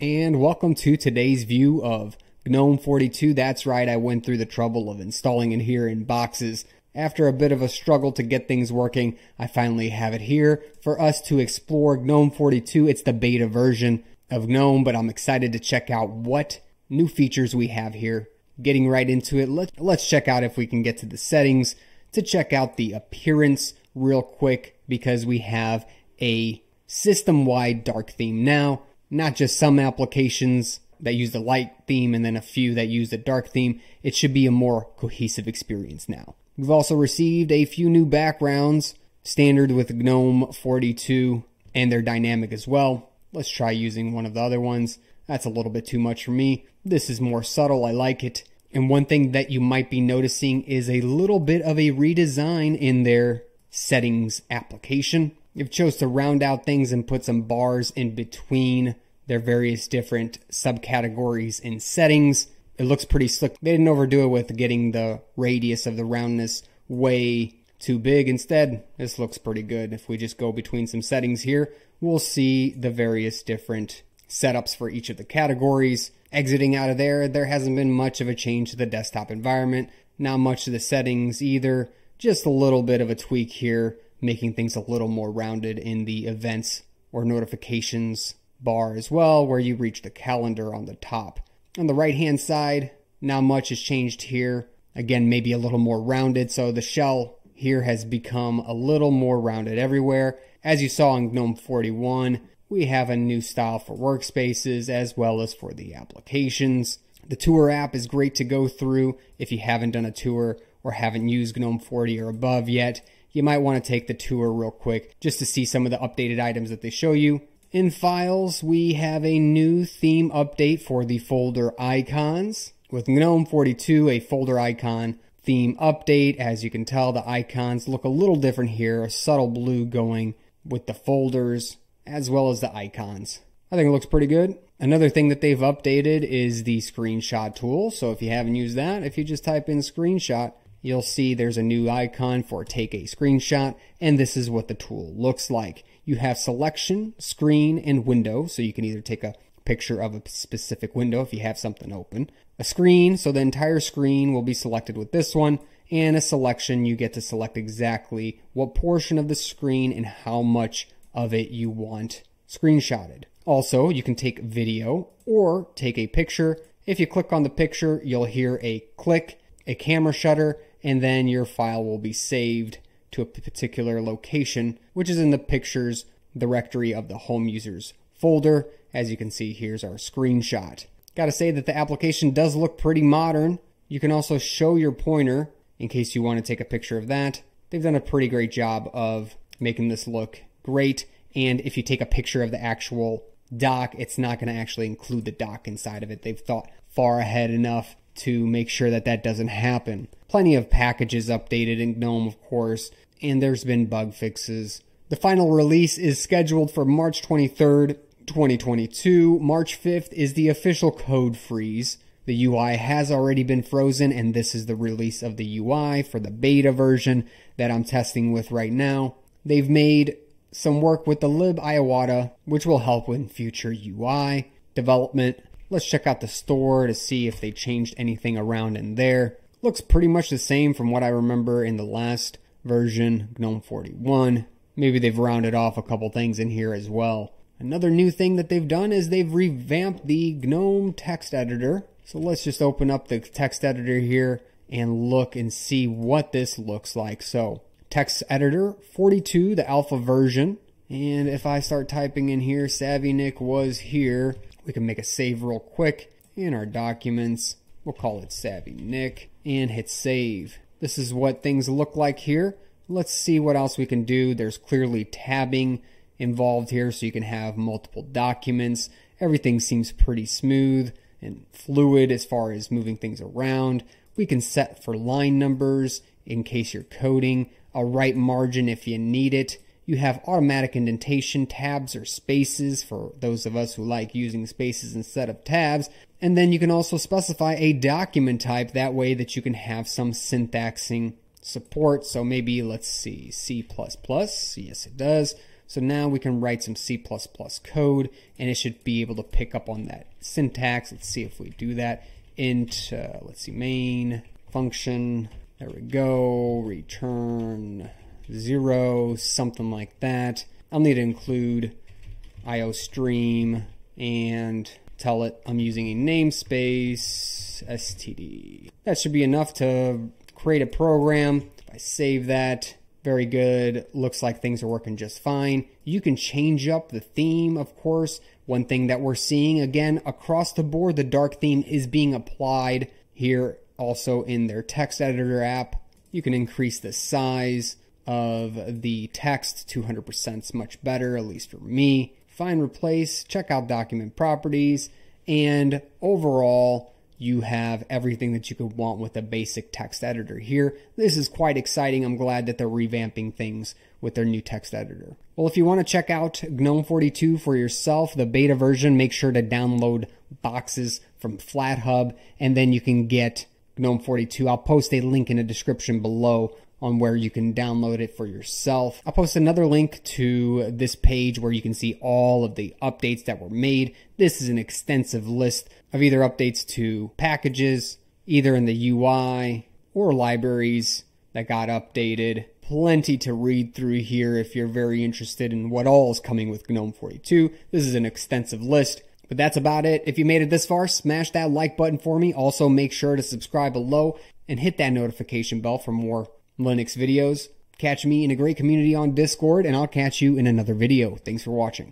and welcome to today's view of GNOME 42. That's right, I went through the trouble of installing it here in boxes. After a bit of a struggle to get things working, I finally have it here for us to explore GNOME 42. It's the beta version of GNOME, but I'm excited to check out what new features we have here. Getting right into it, let, let's check out if we can get to the settings to check out the appearance real quick because we have a system-wide dark theme now not just some applications that use the light theme and then a few that use the dark theme. It should be a more cohesive experience now. We've also received a few new backgrounds, standard with GNOME 42, and they're dynamic as well. Let's try using one of the other ones. That's a little bit too much for me. This is more subtle. I like it. And one thing that you might be noticing is a little bit of a redesign in their settings application. You've chose to round out things and put some bars in between their various different subcategories and settings. It looks pretty slick. They didn't overdo it with getting the radius of the roundness way too big. Instead, this looks pretty good. If we just go between some settings here, we'll see the various different setups for each of the categories. Exiting out of there, there hasn't been much of a change to the desktop environment. Not much to the settings either. Just a little bit of a tweak here making things a little more rounded in the events or notifications bar as well, where you reach the calendar on the top. On the right hand side, not much has changed here. Again, maybe a little more rounded. So the shell here has become a little more rounded everywhere. As you saw in GNOME 41, we have a new style for workspaces as well as for the applications. The tour app is great to go through if you haven't done a tour or haven't used GNOME 40 or above yet you might want to take the tour real quick just to see some of the updated items that they show you. In files, we have a new theme update for the folder icons. With GNOME 42, a folder icon theme update. As you can tell, the icons look a little different here, a subtle blue going with the folders as well as the icons. I think it looks pretty good. Another thing that they've updated is the screenshot tool. So if you haven't used that, if you just type in screenshot, you'll see there's a new icon for take a screenshot, and this is what the tool looks like. You have selection, screen, and window, so you can either take a picture of a specific window if you have something open. A screen, so the entire screen will be selected with this one, and a selection, you get to select exactly what portion of the screen and how much of it you want screenshotted. Also, you can take video or take a picture. If you click on the picture, you'll hear a click, a camera shutter, and then your file will be saved to a particular location, which is in the pictures directory of the home users folder. As you can see, here's our screenshot. Gotta say that the application does look pretty modern. You can also show your pointer in case you want to take a picture of that. They've done a pretty great job of making this look great. And if you take a picture of the actual dock, it's not going to actually include the dock inside of it. They've thought far ahead enough to make sure that that doesn't happen. Plenty of packages updated in GNOME, of course, and there's been bug fixes. The final release is scheduled for March 23rd, 2022. March 5th is the official code freeze. The UI has already been frozen, and this is the release of the UI for the beta version that I'm testing with right now. They've made some work with the libadwaita, which will help with future UI development. Let's check out the store to see if they changed anything around in there. Looks pretty much the same from what I remember in the last version, GNOME 41. Maybe they've rounded off a couple things in here as well. Another new thing that they've done is they've revamped the GNOME text editor. So let's just open up the text editor here and look and see what this looks like. So text editor 42, the alpha version. And if I start typing in here, SavvyNik was here, we can make a save real quick in our documents. We'll call it SavvyNik and hit save. This is what things look like here. Let's see what else we can do. There's clearly tabbing involved here so you can have multiple documents. Everything seems pretty smooth and fluid as far as moving things around. We can set for line numbers in case you're coding, a right margin if you need it. You have automatic indentation tabs or spaces for those of us who like using spaces instead of tabs. And then you can also specify a document type that way that you can have some syntaxing support. So maybe let's see, C++. Yes, it does. So now we can write some C++ code and it should be able to pick up on that syntax. Let's see if we do that. Int, uh, let's see, main function. There we go. Return zero, something like that. I'll need to include IOStream and tell it I'm using a namespace std. That should be enough to create a program. If I save that, very good. Looks like things are working just fine. You can change up the theme, of course. One thing that we're seeing again across the board, the dark theme is being applied here also in their text editor app. You can increase the size of the text 200% is much better, at least for me. Find replace, check out document properties, and overall, you have everything that you could want with a basic text editor here. This is quite exciting. I'm glad that they're revamping things with their new text editor. Well, if you want to check out GNOME 42 for yourself, the beta version, make sure to download boxes from FlatHub, and then you can get GNOME 42. I'll post a link in the description below on where you can download it for yourself. I'll post another link to this page where you can see all of the updates that were made. This is an extensive list of either updates to packages, either in the UI or libraries that got updated. Plenty to read through here if you're very interested in what all is coming with GNOME 42. This is an extensive list. But that's about it. If you made it this far, smash that like button for me. Also, make sure to subscribe below and hit that notification bell for more Linux videos. Catch me in a great community on Discord, and I'll catch you in another video. Thanks for watching.